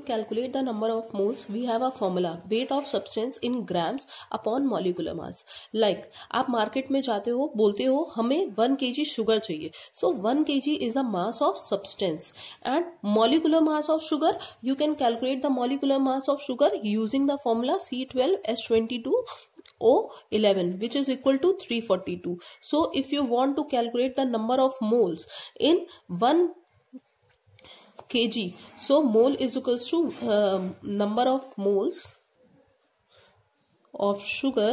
To calculate the number of moles we have a formula weight of substance in grams upon molecular mass like आप market में जाते हो, बोलते हो, हमें वन के जी sugar चाहिए। So one K G is the mass of substance and molecular mass of sugar you can calculate the molecular mass of sugar using the formula C twelve S twenty two O eleven which is equal to three forty two so if you want to calculate the number of moles in one kg so mole is equals to uh, number of moles of sugar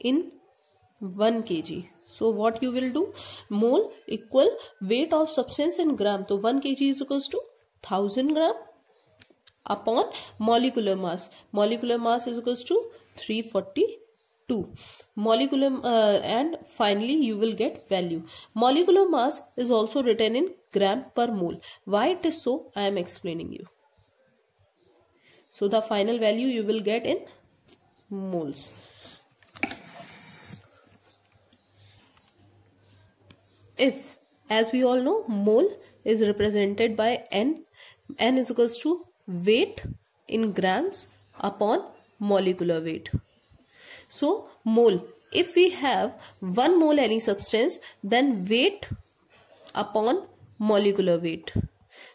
in 1 kg so what you will do mole equal weight of substance in gram so 1 kg is equals to 1000 gram upon molecular mass molecular mass is equals to 340 2 molecular uh, and finally you will get value. Molecular mass is also written in gram per mole. Why it is so? I am explaining you. So the final value you will get in moles. If as we all know mole is represented by n n is equals to weight in grams upon molecular weight so mole, if we have 1 mole any substance, then weight upon molecular weight.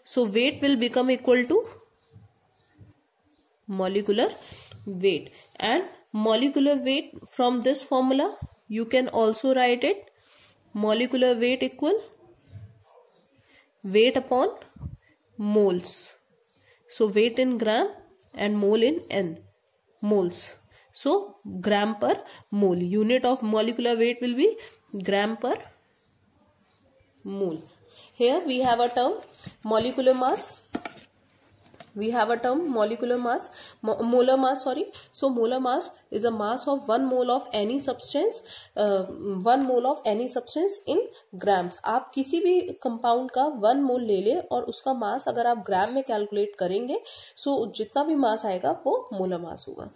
So weight will become equal to molecular weight. And molecular weight from this formula you can also write it. Molecular weight equal weight upon moles. So weight in gram and mole in n. Moles so gram per mole unit of molecular weight will be gram per mole here we have a term molecular mass we have a term molecular mass molar mass sorry so molar mass is a mass of one mole of any substance one mole of any substance in grams आप किसी भी compound का one mole ले लें और उसका मास अगर आप ग्राम में कैलकुलेट करेंगे सो so जितना भी मास आएगा वो मोलर मास होगा।